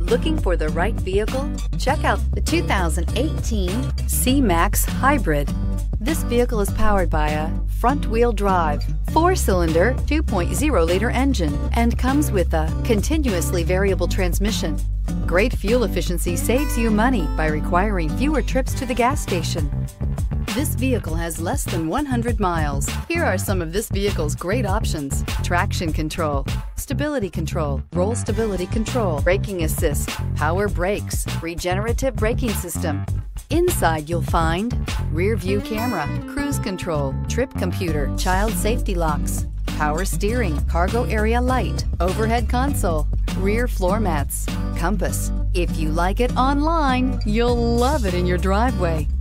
Looking for the right vehicle? Check out the 2018 C-Max Hybrid. This vehicle is powered by a front-wheel drive, four-cylinder, 2.0-liter engine, and comes with a continuously variable transmission. Great fuel efficiency saves you money by requiring fewer trips to the gas station. This vehicle has less than 100 miles. Here are some of this vehicle's great options. Traction control, stability control, roll stability control, braking assist, power brakes, regenerative braking system. Inside you'll find rear view camera, cruise control, trip computer, child safety locks, power steering, cargo area light, overhead console, rear floor mats, compass. If you like it online, you'll love it in your driveway.